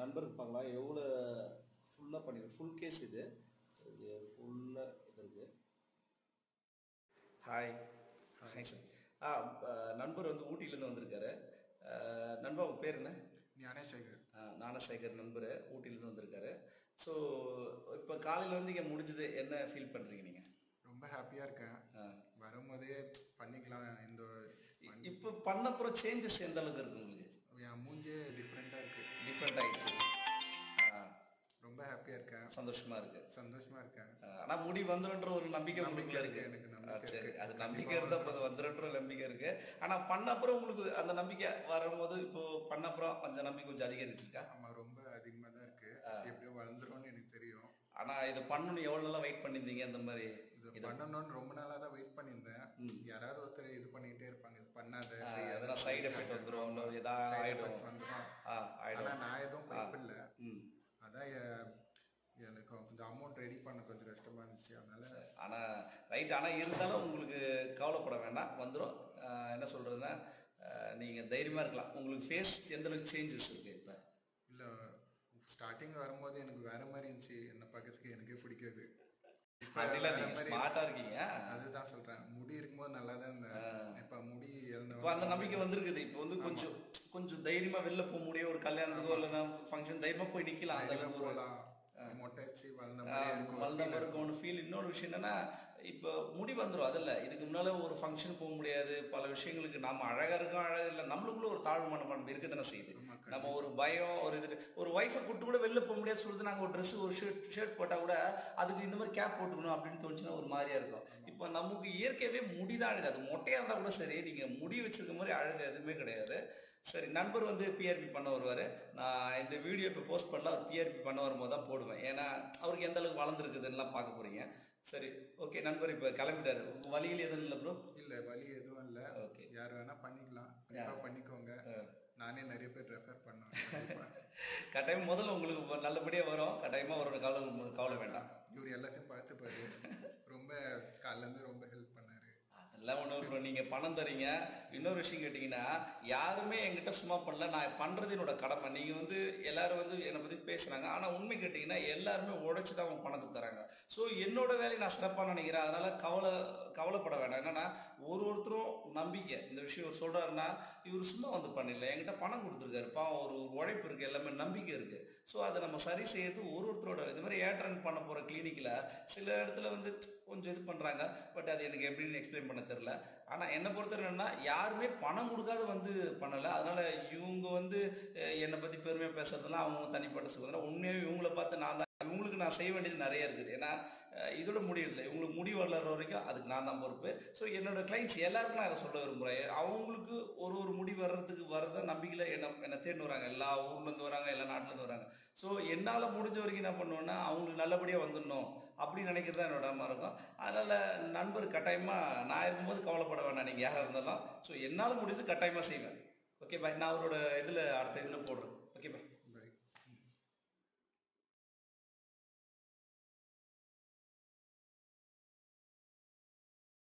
நண்பருக்கு பார்க்கலாம் எவ்வளோ ஃபுல்லாக பண்ணிருக்கு ஃபுல் கேஸ் இது. இது ஃபுல்லாக இது இருக்கு. ஹாய் ஹாய் சார் ஆ நண்பர் வந்து ஊட்டியிலேருந்து வந்திருக்காரு. நண்பா உங்கள் பேர் என்ன? ஞானேசேகர். ஞானசேகர் நண்பர் ஊட்டியிலேருந்து வந்திருக்காரு. ஸோ இப்போ காலையில் வந்து இங்கே முடிஞ்சது என்ன ஃபீல் பண்ணுறீங்க நீங்கள் ரொம்ப ஹாப்பியாக இருக்கேன். வரும்போதே பண்ணிக்கலாம். இந்த இப்போ பண்ணப்புறம் சேஞ்சஸ் எந்த அளவுக்கு இருக்கு உங்களுக்கு? என் மூஞ்சே டிஃப்ரெண்ட்டாக இருக்கு. டிஃப்ரெண்ட் ஆயிடுச்சு. சந்தோஷமா இருக்கு. சந்தோஷமா இருக்கேன் ஆனா முடி வந்துருன்ற ஒரு நம்பிக்கை உங்களுக்குள்ள இருக்கு. எனக்கு சரி. அது நம்பிக்கை இருந்தா போதும் வந்துருன்ற நம்பிக்கை இருக்கு. ஆனா பண்ண அப்புறம் உங்களுக்கு அந்த நம்பிக்கை வரும்போது இப்போ பண்ண அப்புறம் அந்த நம்பிக்கை கொஞ்சம் அதிகரிச்சிருக்கா? ஆமாம் ரொம்ப அதிகமாக தான் இருக்கு. எப்படியோ வளர்ந்துரும்னு எனக்கு தெரியும். ஆனா இது பண்ணணும் எவ்வளவு நாளா வெயிட் பண்ணியிருந்தீங்க இந்த மாதிரி? இது பண்ணணும்னு ரொம்ப நாளாக தான் வெயிட் பண்ணியிருந்தேன். யாராவது ஒருத்தர் இது பண்ணிக்கிட்டே இருப்பாங்க. இது பண்ணாத எதனா சைடு எஃபெக்ட் வந்துடும் ஆயிடும். வந்துரும். ஆ ஆயிடும். ஆனால் நான் எதுவும் எனக்கு கொஞ்சம் அமௌண்ட் ரெடி பண்ண கொஞ்சம் கஷ்டமா இருந்துச்சு. அதனால ஆனா ரைட் ஆனா இருந்தாலும் உங்களுக்கு கவலைப்பட வேண்டாம். வந்துடும் என்ன சொல்றதுன்னா ஆ, நீங்க தைரியமா இருக்கலாம். உங்களுக்கு ஃபேஸ் எந்த அளவுக்கு சேஞ்சஸ் இருக்கு இப்போ? இல்லை ஸ்டார்டிங் வரும்போது எனக்கு வேற மாதிரி இருந்துச்சு. என்ன பார்க்கறதுக்கு எனக்கே பிடிக்காது. அதுதான் சொல்றேன். முடி இருக்கும்போது நல்லா தான் இருந்தேன். இப்போ முடி அந்த நம்பிக்கை வந்திருக்குது. இப்போ வந்து கொஞ்சம் கொஞ்சம் தைரியமா வெளில போக முடியும். ஒரு கல்யாணத்துக்கோ இல்லை ஃபங்க்ஷன் தைரியமா போய் நிக்கலாம். அந்த அளவுக்கு மொட்டை வளர்ந்த மாதிரி இருக்கும். வளர்ந்த மாதிரி இருக்கும் ஒன்று ஃபீல் இன்னொரு விஷயம் என்னன்னா இப்போ முடி வந்துடும் அதில்ல. இதுக்கு முன்னால ஒரு ஃபங்க்ஷன் போக முடியாது. பல விஷயங்களுக்கு நம்ம அழகா இருக்கோம் அழகா இல்லை நம்மளுக்குள்ள ஒரு தாழ்வு மனப்பான்மை இருக்க தானே செய்யுது. நம்ம ஒரு பயம் ஒரு இது ஒரு ஒய்ஃபை கூட்டு கூட வெளில போக முடியாது. சொல்லிட்டு நாங்கள் ஒரு ட்ரெஸ் ஒரு ஷர்ட் ஷர்ட் போட்டால் கூட அதுக்கு இந்த மாதிரி கேப் போட்டுக்கணும் அப்படின்னு தோணுச்சுன்னா ஒரு மாதிரியா இருக்கும். இப்போ நமக்கு இயற்கையாகவே முடிதான் அழகு அது மொட்டையாக இருந்தால் கூட சரி நீங்கள் முடி வச்சிருக்க மாதிரி அழகு எதுவுமே கிடையாது. சரி நண்பர் வந்து பிஆர்பி பண்ண வருவார். நான் இந்த வீடியோ இப்போ போஸ்ட் பண்ணல அவர் பிஆர்பி பண்ண வரும்போது தான் போடுவேன். ஏன்னா அவருக்கு எந்த அளவுக்கு வளர்ந்துருக்குதுன்னெலாம் பார்க்க போகிறீங்க சரி ஓகே நண்பர் இப்போ கிளம்பிட்டாரு. வழியில் எதுவும் இல்லை ப்ரோ இல்ல வலி எதுவும் இல்ல. ஓகே யார் வேணா பண்ணிக்கலாம். கண்டிப்பா பண்ணிக்கோங்க. நானே நிறைய பேர் ரெஃபர் பண்ணுவேன். கட்டாயம் முதல்ல உங்களுக்கு நல்லபடியாக வரும். கட்டாயமாக ஒரு கவலை கவலை வேண்டாம். இவர் எல்லாத்தையும் பார்த்து பாரு. ரொம்ப காலைல இருந்து ரொம்ப ஹெல்ப் லெவன் அதெல்லாம் ப்ரோ நீங்கள் பணம் தரீங்க. இன்னொரு விஷயம் கேட்டிங்கன்னா யாருமே என்கிட்ட சும்மா பண்ணல. நான் பண்ணுறது என்னோட கடமை. நீங்கள் வந்து எல்லோரும் வந்து என்னை பற்றி பேசுகிறாங்க ஆனால் உண்மை கேட்டிங்கன்னா எல்லாருமே உழைச்சி தான் அவங்க பணத்தை தராங்க. ஸோ என்னோட வேலையை நான் சிறப்பாக நினைக்கிறேன். அதனால் கவலை கவலைப்பட வேண்டாம். என்னென்னா ஒரு ஒருத்தரும் நம்பிக்கை. இந்த விஷயம் இவர் சொல்கிறாருன்னா இவர் சும்மா வந்து பண்ணிடல என்கிட்ட பணம் கொடுத்துருக்காரு. பாவம் ஒரு உழைப்பு இருக்குது எல்லாமே நம்பிக்கை இருக்குது ஸோ அதை நம்ம சரி செய்யறது ஒரு ஒருத்தரோட இந்த மாதிரி ஏட்ரன் பண்ண போகிற கிளினிக்கில் சில இடத்துல வந்து கொஞ்சம் இது பண்ணுறாங்க பட் அது எனக்கு எப்படின்னு எக்ஸ்பிளைன் பண்ண தெரில ஆனால் என்னை பொறுத்தவரை என்னென்னா யாருமே பணம் கொடுக்காத வந்து பண்ணலை. அதனால் இவங்க வந்து என்னை பற்றி பெருமையாக பேசுறதுலாம் அவங்க தனிப்பட்ட சுதந்திரம் உண்மையாக இவங்கள பார்த்து நான் உங்களுக்கு நான் செய்ய வேண்டியது நிறைய இருக்குது. ஏன்னா இதோட முடியல உங்களுக்கு முடி வளர்ற வரைக்கும் அதுக்கு நான் தான் பொறுப்பு. ஸோ என்னோட கிளைண்ட்ஸ் எல்லாருக்கும் நான் அதை சொல்ல விரும்புகிறேன் அவங்களுக்கு ஒரு ஒரு முடி வர்றதுக்கு வரத நம்பிக்கையில் என்ன என்னை தேடி வராங்க. எல்லா ஊர்லேருந்து வராங்க எல்லா நாட்டிலேருந்து வராங்க. ஸோ என்னால் முடிஞ்ச வரைக்கும் என்ன பண்ணுவேன்னா அவங்களுக்கு நல்லபடியாக வந்துடணும் அப்படின்னு நினைக்கிறது தான் என்னோட அம்மா இருக்கும். அதனால் நண்பர் கட்டாயமாக நான் இருக்கும்போது கவலைப்பட வேண்டாம் நீங்கள் யாராக இருந்தாலும். ஸோ என்னால் முடிஞ்சது கட்டாயமாக செய்வேன். ஓகே பாய் நான் அவரோட இதில் அடுத்த இதில் போடுறேன்.